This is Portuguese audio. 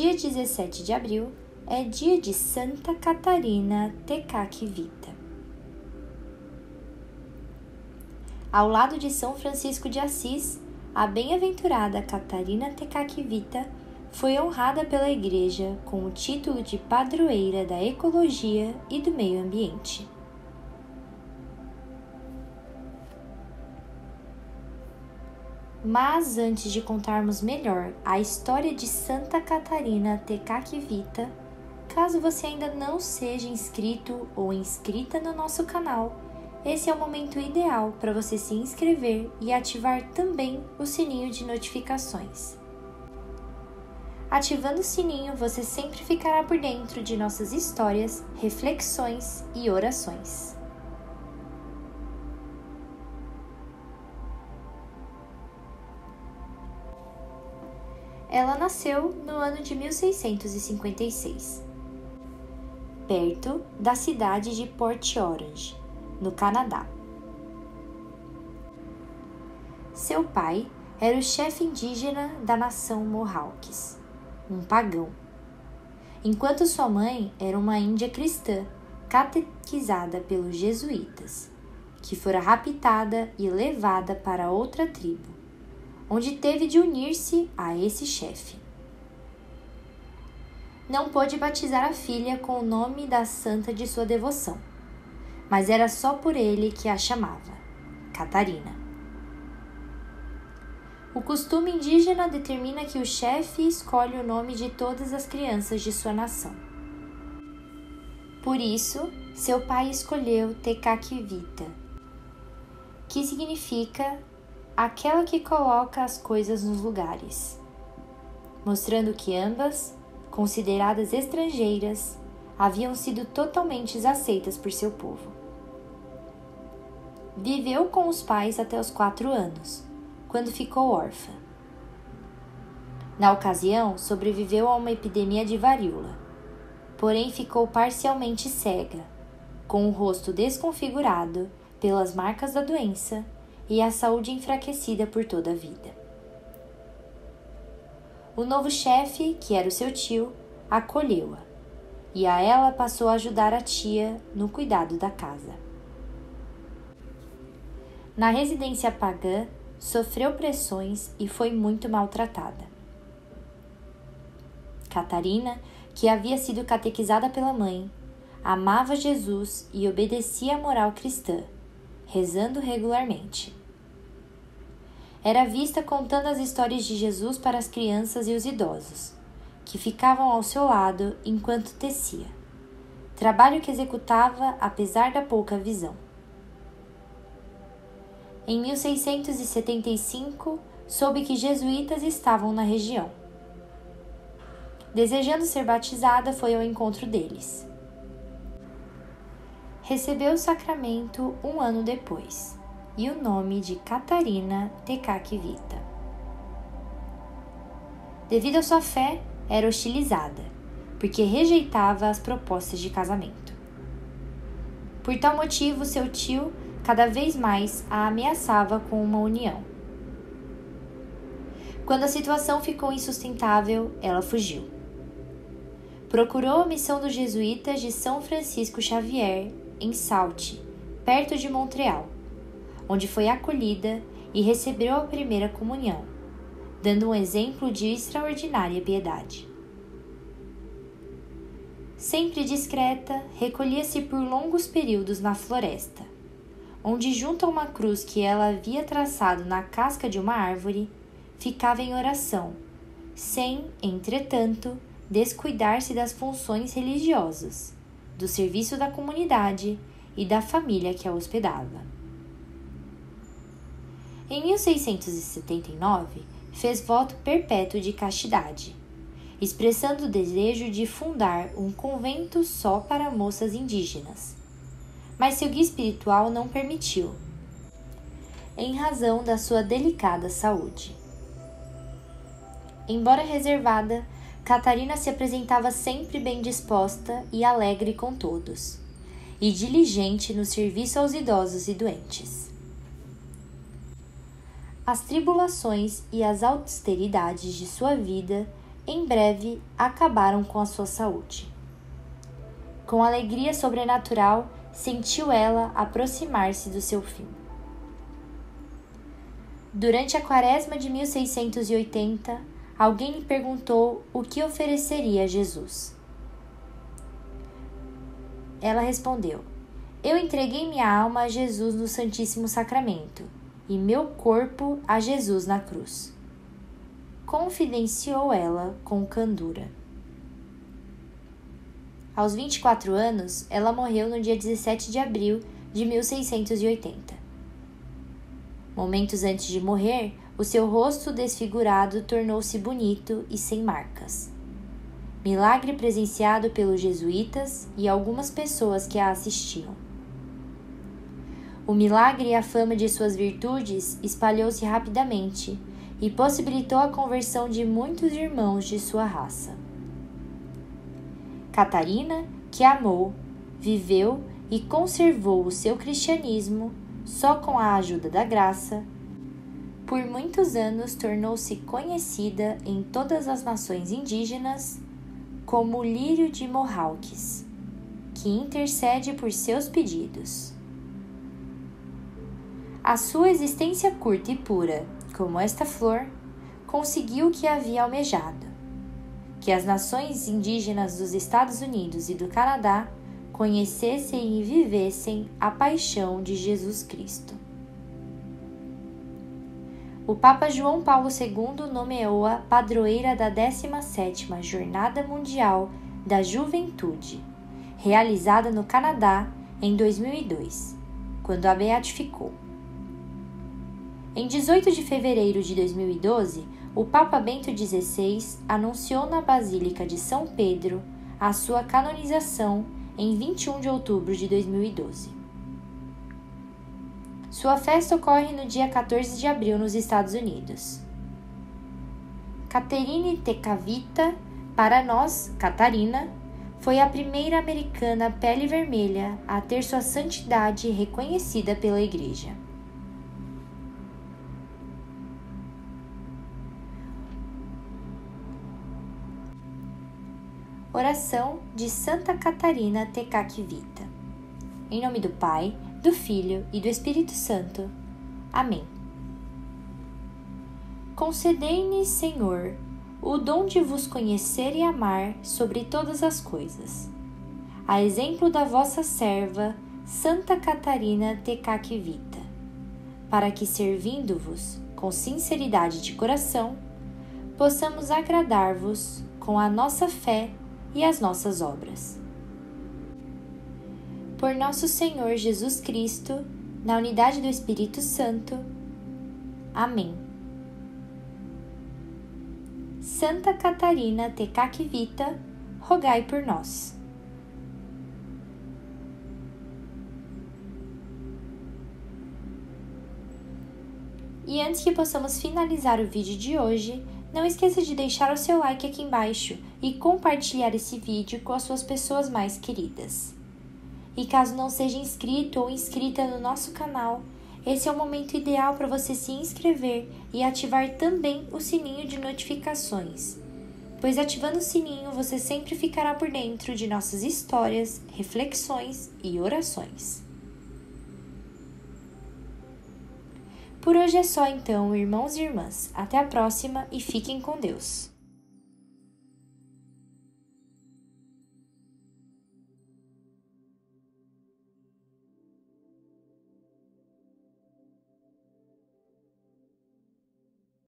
Dia 17 de abril é dia de Santa Catarina Tecakivita. Ao lado de São Francisco de Assis, a bem-aventurada Catarina Tecakivita foi honrada pela Igreja com o título de padroeira da ecologia e do meio ambiente. Mas antes de contarmos melhor a história de Santa Catarina Tecakivita, caso você ainda não seja inscrito ou inscrita no nosso canal, esse é o momento ideal para você se inscrever e ativar também o sininho de notificações. Ativando o sininho, você sempre ficará por dentro de nossas histórias, reflexões e orações. Ela nasceu no ano de 1656, perto da cidade de Port Orange, no Canadá. Seu pai era o chefe indígena da nação Mohawks, um pagão, enquanto sua mãe era uma índia cristã catequizada pelos jesuítas, que fora raptada e levada para outra tribo onde teve de unir-se a esse chefe. Não pôde batizar a filha com o nome da santa de sua devoção, mas era só por ele que a chamava, Catarina. O costume indígena determina que o chefe escolhe o nome de todas as crianças de sua nação. Por isso, seu pai escolheu Tekakivita, que significa aquela que coloca as coisas nos lugares, mostrando que ambas, consideradas estrangeiras, haviam sido totalmente aceitas por seu povo. Viveu com os pais até os quatro anos, quando ficou órfã. Na ocasião, sobreviveu a uma epidemia de varíola, porém ficou parcialmente cega, com o rosto desconfigurado pelas marcas da doença e a saúde enfraquecida por toda a vida. O novo chefe, que era o seu tio, acolheu-a e a ela passou a ajudar a tia no cuidado da casa. Na residência pagã, sofreu pressões e foi muito maltratada. Catarina, que havia sido catequizada pela mãe, amava Jesus e obedecia à moral cristã, rezando regularmente. Era vista contando as histórias de Jesus para as crianças e os idosos, que ficavam ao seu lado enquanto tecia. Trabalho que executava apesar da pouca visão. Em 1675, soube que jesuítas estavam na região. Desejando ser batizada, foi ao encontro deles. Recebeu o sacramento um ano depois e o nome de Catarina Tekakivita. Devido à sua fé, era hostilizada, porque rejeitava as propostas de casamento. Por tal motivo, seu tio cada vez mais a ameaçava com uma união. Quando a situação ficou insustentável, ela fugiu. Procurou a missão dos jesuítas de São Francisco Xavier, em Salte, perto de Montreal onde foi acolhida e recebeu a primeira comunhão, dando um exemplo de extraordinária piedade. Sempre discreta, recolhia-se por longos períodos na floresta, onde, junto a uma cruz que ela havia traçado na casca de uma árvore, ficava em oração, sem, entretanto, descuidar-se das funções religiosas, do serviço da comunidade e da família que a hospedava. Em 1679, fez voto perpétuo de castidade, expressando o desejo de fundar um convento só para moças indígenas. Mas seu guia espiritual não permitiu, em razão da sua delicada saúde. Embora reservada, Catarina se apresentava sempre bem disposta e alegre com todos, e diligente no serviço aos idosos e doentes as tribulações e as austeridades de sua vida em breve acabaram com a sua saúde. Com alegria sobrenatural, sentiu ela aproximar-se do seu fim. Durante a quaresma de 1680, alguém lhe perguntou o que ofereceria a Jesus. Ela respondeu: Eu entreguei minha alma a Jesus no Santíssimo Sacramento e meu corpo a Jesus na cruz. Confidenciou ela com candura. Aos 24 anos, ela morreu no dia 17 de abril de 1680. Momentos antes de morrer, o seu rosto desfigurado tornou-se bonito e sem marcas. Milagre presenciado pelos jesuítas e algumas pessoas que a assistiam. O milagre e a fama de suas virtudes espalhou-se rapidamente e possibilitou a conversão de muitos irmãos de sua raça. Catarina, que amou, viveu e conservou o seu cristianismo só com a ajuda da graça, por muitos anos tornou-se conhecida em todas as nações indígenas como o lírio de Mohawks, que intercede por seus pedidos. A sua existência curta e pura, como esta flor, conseguiu o que havia almejado: que as nações indígenas dos Estados Unidos e do Canadá conhecessem e vivessem a paixão de Jesus Cristo. O Papa João Paulo II nomeou-a padroeira da 17ª Jornada Mundial da Juventude, realizada no Canadá em 2002, quando a beatificou. Em 18 de fevereiro de 2012, o Papa Bento XVI anunciou na Basílica de São Pedro a sua canonização em 21 de outubro de 2012. Sua festa ocorre no dia 14 de abril nos Estados Unidos. Catherine Tecavita, para nós, Catarina, foi a primeira americana pele vermelha a ter sua santidade reconhecida pela Igreja. Oração de Santa Catarina Tecakivita. Em nome do Pai, do Filho e do Espírito Santo. Amém. Concedei-me, Senhor, o dom de vos conhecer e amar sobre todas as coisas. A exemplo da vossa serva, Santa Catarina Tecakivita, para que, servindo-vos com sinceridade de coração, possamos agradar-vos com a nossa fé e as nossas obras. Por nosso Senhor Jesus Cristo, na unidade do Espírito Santo. Amém. Santa Catarina Tecakivita, rogai por nós. E antes que possamos finalizar o vídeo de hoje, não esqueça de deixar o seu like aqui embaixo e compartilhar esse vídeo com as suas pessoas mais queridas. E caso não seja inscrito ou inscrita no nosso canal, esse é o momento ideal para você se inscrever e ativar também o sininho de notificações, pois ativando o sininho você sempre ficará por dentro de nossas histórias, reflexões e orações. Por hoje é só então, irmãos e irmãs. Até a próxima e fiquem com Deus.